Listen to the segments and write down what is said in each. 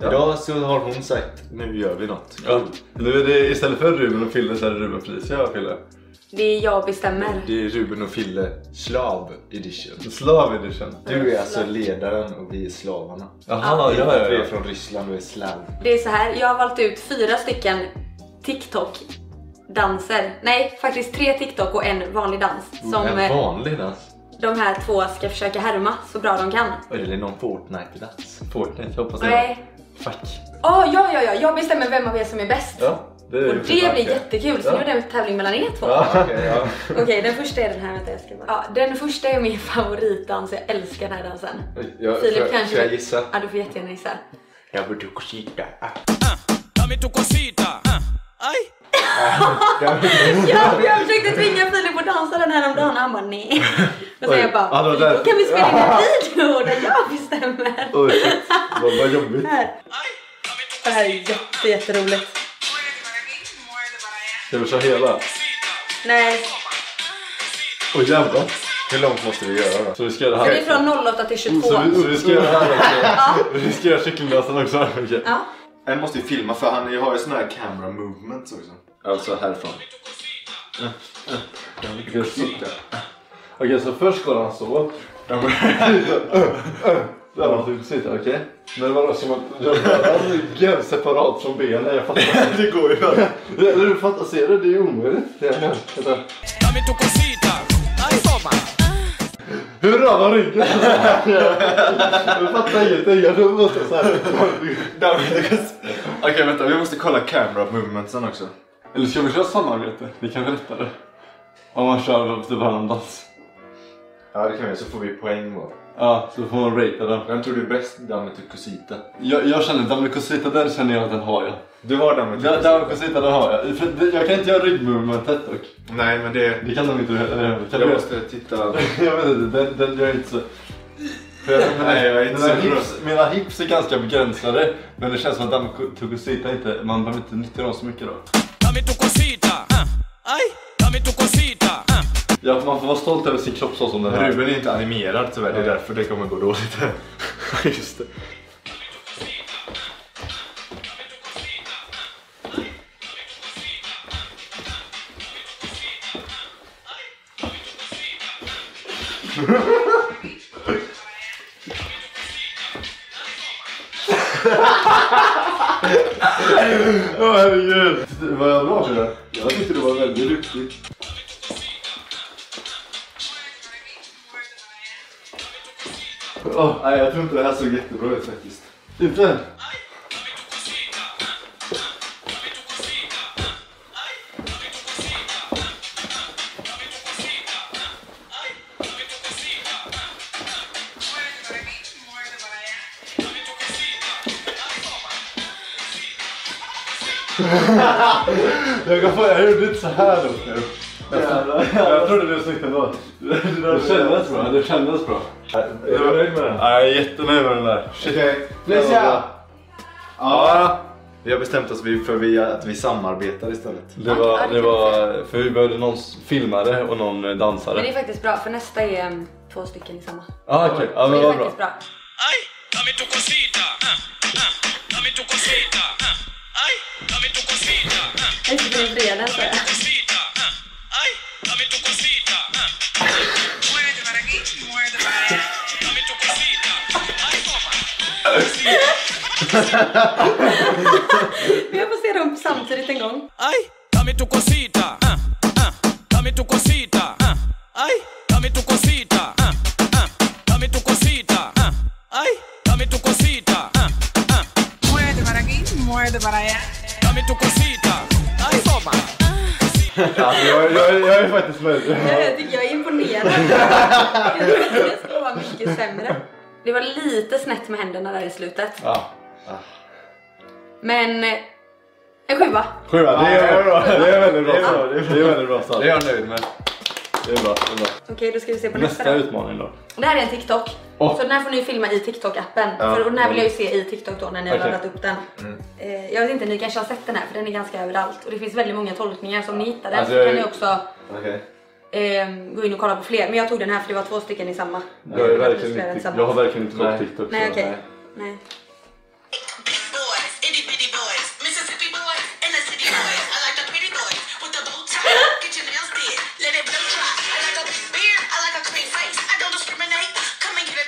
Idag så har hon sagt nu gör vi något. Ja. Nu är det istället för Ruben och Fille så är det Ruben Felicia och Fille. Det är jag bestämmer. Det är Ruben och Fille slav edition. Slav edition. Du är alltså ledaren och vi är slavarna. Jaha, ja, ja, Vi är ja. från Ryssland och är slav. Det är så här, jag har valt ut fyra stycken TikTok-danser. Nej, faktiskt tre TikTok och en vanlig dans. Som En eh, vanlig dans. de här två ska försöka härma så bra de kan. Eller någon Fortnite-dans. Fortnite, jag hoppas det. Nej. Fuck. Åh, ja, ja, ja, jag bestämmer vem av er som är bäst. Ja, det är Och det blir jättekul, så Ja. nu är det en tävling mellan er två. Ja. Okej, ja. Okej, den första är den här. Vänta, jag ska bara... Ja, den första är min favoritdans, jag älskar den här dansen. Jag, Filip får, kanske... Får jag gissa? Ja, du får jättegärna gissa. Jag vill kosita. Dame tu cosita. Ah. Ay. Ja, för jag försökte tvinga Filip att dansa den här om dagen och han bara nej. Och Oj. jag bara, Ja, då kan vi spela in en video där jag bestämmer. Oj. Vad, vad jobbigt. Här. Det här är jätte, jätteroligt. Ska vi köra hela? Nej, Åh jävlar. Hur långt måste vi göra då? Så vi ska göra det det är här. från 08 till 22. Så vi, så vi ska göra det här också. Vi ska göra kycklingdansen också. Okej. Ja. En måste ju filma för han har ju såna här camera movements också. Alltså härifrån. Okej, så- Okej, så först går han så. Där har han typ sitter, okej? Men vadå, ska man göra ryggen separat från benen? Jag fattar inte. det går ju. Eller du fattar, ser du? Det är ju omöjligt. Det är, vänta. Hur rör man ryggen? Jag fattar ingenting. Jag tror måste så här. Okej vänta, vi måste kolla camera movementsen också. Eller ska vi köra samarbete? Det är kanske lättare. Om man kör typ varannan dans. Ja det kan vi, så får vi poäng var. Ja, så får man ratea den. Vem tror du är bäst? Dame tu cosita. Jag, jag känner Dame Cosita, den känner jag att den har jag. Du har Dame tu Da- cosita? Dame Cosita, den har jag. För det- Jag kan inte göra ryggmovementet dock. Nej men det... Det kan de inte heller. Kan Jag du? måste titta. Jag vet inte, den, den jag är inte så... Jag, Nej, jag är inte mina, så hips, mina hips är ganska begränsade. Men det känns som att Dame Cosita inte, man behöver inte nyttja dem så mycket då. Dame tu cosita. Ah. Ay. Ja, man får vara stolt över sin kropp så som den är. Ruben är inte animerad tyvärr, det är därför det kommer gå dåligt. Just det. Åh herregud! Var jag bra för det? Jag tyckte du var väldigt duktig. Oh, Nej jag tror inte det här såg jättebra ut faktiskt. inte? Jag, kan få, jag gjorde inte så här dock nu. Jag, jag trodde det var snyggt ändå. Det kändes bra. Det kändes bra. Är du nöjd med den? Ja, jag är jättenöjd med den där. Okej, Felicia! Ja, vi har bestämt oss för vi, att vi samarbetar istället. Det var, det var, för vi behövde någon filmare och någon Men det dansare. är faktiskt bra, för nästa är um, två stycken i samma. Ah, okej, ja, men det är vad bra. faktiskt bra. Ah. Ah. Ah. Jag är inte på fredag så jag. Jag får se dem samtidigt en gång. Ay, dame tu cosita. Ah, ah, dame tu cosita. Ah, ay, dame tu cosita. Ah, ah, dame tu cosita. Ah, ay, dame tu cosita. Ah, ah, Muévete para aquí, muévete para allá. dame tu cosita. Ay, toma. Alltså, jag, jag, jag är faktiskt nöjd. Jag jag är imponerad. Jag trodde att det skulle vara mycket sämre. Det var lite snett med händerna där i slutet. Ja. Men eh, en sjua. Sjua, det är, Ja, bra. det är väldigt bra. Det är bra, det väldigt bra Det är jag nöjd med. Det är bra. Det är bra. Okej, då ska vi se på nästa, Nästa utmaning då. Det här är en TikTok. Åh. Så den här får ni filma i TikTok-appen. Ja. För och den här vill jag ju se i TikTok då när ni har Okej. laddat upp den. Eh, jag vet inte, ni kanske har sett den här för den är ganska överallt. Och det finns väldigt många tolkningar. Så om ni hittar den Alltså, så jag- kan ni också Okej. Eh, gå in och kolla på fler. Men jag tog den här för det var två stycken i samma. Jag, är verkligen än inte, samma. jag har verkligen inte gått TikTok. Nej okej. Nej.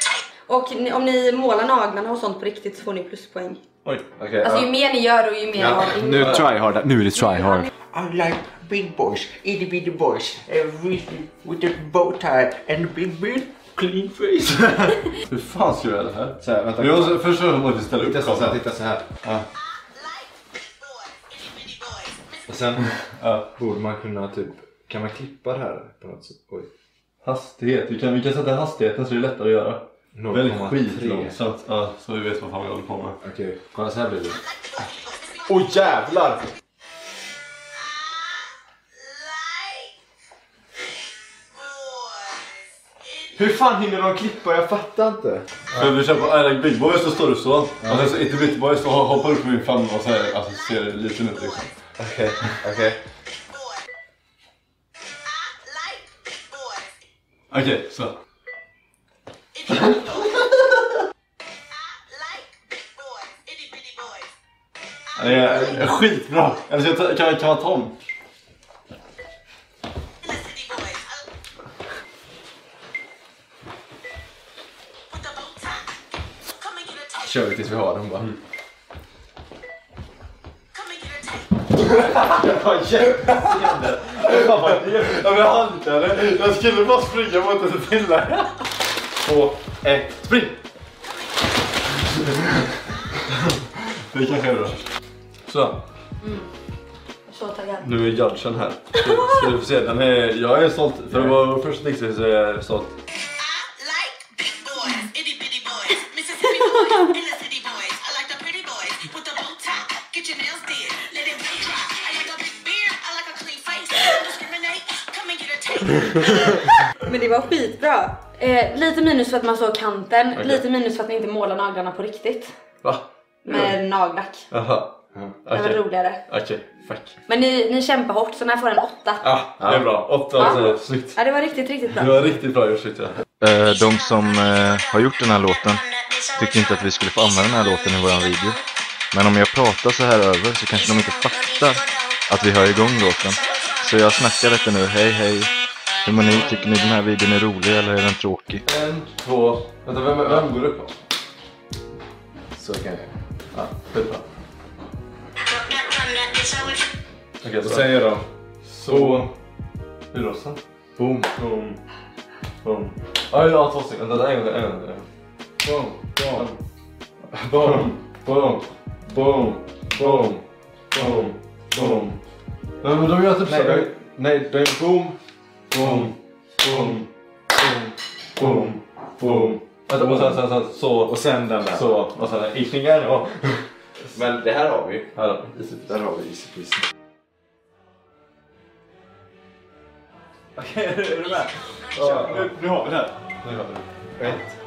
taste. Och ni, om ni målar naglarna och sånt på riktigt så får ni pluspoäng. Oj. Okej. Alltså ju mer ni gör och ju mer Ja, har nu try hard. Nu är det try hard. I like big boys, itty bitty boys, uh, with, a bow tie and a big beard, clean face. Hur fan ska jag göra det här? Så här, vänta. Jag måste, först och främst måste jag ställa upp Titta så här, kameran. titta så här. Boys. Och sen Ja. borde man kunna typ... Kan man klippa det här på något sätt? Oj. Hastighet. Vi kan, vi kan sätta hastigheten så det är lättare att göra. Väldigt 0,3. skitlångsamt. Ja, så vi vet vad fan vi håller på med. Okej, kolla så här blir det. Oj jävlar! Hur fan hinner de klippa? Jag fattar inte. För vi kör på I like big boys så står du så. Och sen så itty bitty boys så hoppar du upp min famn och så här, alltså ser liten ut liksom. Okej, okej. big boys, Okej, så. big boys, itty bitty boys. Det är, skitbra. Eller ska jag ta, kan, kan man ta om? Kör vi tills vi har den bara. And get a taste. Ja men jag halkade. Jag skulle bara springa mot en pilla. Två, ett, spring! Det kanske är bra. Så, Så taggad. nu är judgen här. Ska du få se. Den är, jag är stolt. För det var första TikTok så är jag stolt. Men det var skitbra. Eh, lite minus för att man såg kanten, lite minus för att ni inte målar naglarna på riktigt. Va? Med nagellack. Jaha. Det var roligare. okej. Fuck. Men ni, ni kämpar hårt så den här får en åtta. Ah, det är bra. Åtta Ja. av tio. Snyggt. Ja, det var riktigt, riktigt Det bra. var riktigt bra gjort tyckte jag. Eh, De som eh, har gjort den här låten tyckte inte att vi skulle få använda den här låten i våran video. Men om jag pratar så här över så kanske de inte fattar att vi hör igång låten. Så jag snackar lite nu. Hej hej. Hur mår ni? Tycker ni den här videon är rolig eller är den tråkig? En, två... Vänta, vem, vem går upp på? Så kan jag. Ja, skitbra. Okej, Och så. sen gör de Så... Hur då sen? boom, Boom. Boom. Ja, ja, två stycken. Vänta, en gång en gång boom, boom. Boom. Boom. Boom. Boom. Boom. Boom. Nej, men de gör typ Nej, så. nej, de är boom, Boom. Boom. Boom. Boom. Vänta, och sen, sen, sen så. och sen den där. Så. Och sen Ishingar. Ja. Men det här har vi. Här då. Easy. Där har vi easy peasy. Okej, är du med? Ja, nu, nu har vi det här. Nu har vi det. Ett.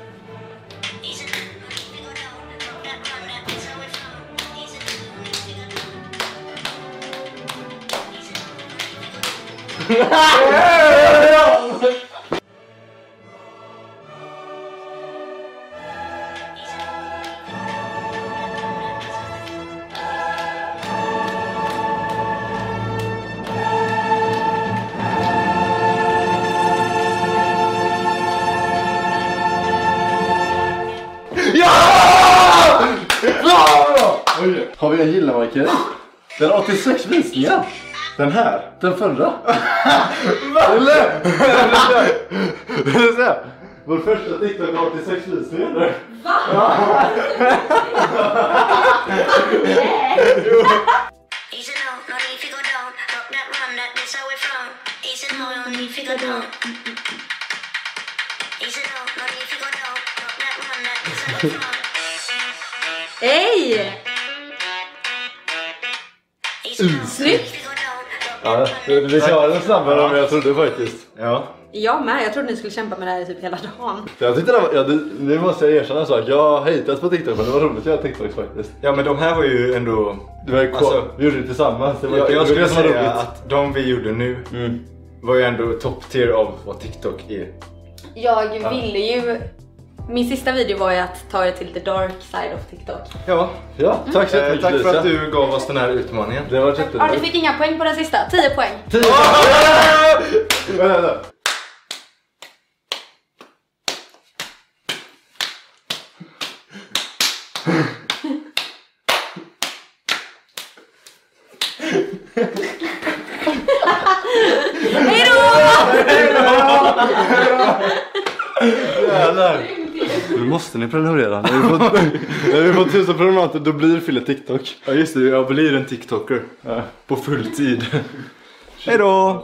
Har vi en gillamarkering? Den har 86 visningar. Den här? Den förra. Eller? Eller? Vår första TikTok har 86 visningar. Easy no, no need to go down. Rock that run, that this how we from. Easy no, no need to go down. Easy no, no need to go down. Rock that run, that this how we from. Hej! Snyggt! Ja, vi vi klarade snabbare än jag trodde faktiskt. Ja. Jag med, jag trodde ni skulle kämpa med det här typ hela dagen. Jag tyckte det var, ja, det, nu måste jag erkänna en sak. Jag har hatat på TikTok men det var roligt att göra TikTok faktiskt. Ja men de här var ju ändå... Det var ju Alltså, alltså, vi gjorde det tillsammans. Det var, Jag, det jag var skulle säga roligt. att de vi gjorde nu var ju ändå top tier av vad TikTok är. Jag ville ju... Min sista video var ju att ta er till the dark side of TikTok. Ja, Ja, tack så eh, jättemycket tack för att du gav oss den här utmaningen. Det var Ja, du jätteroligt. fick inga poäng på den sista. 10 poäng. Vänta, vänta. Hejdå! Jävlar. Nu måste ni prenumerera. När vi får, när vi får tusen prenumeranter då blir Fille TikTok. Ja just det, jag blir en TikToker. På full tid. Hejdå!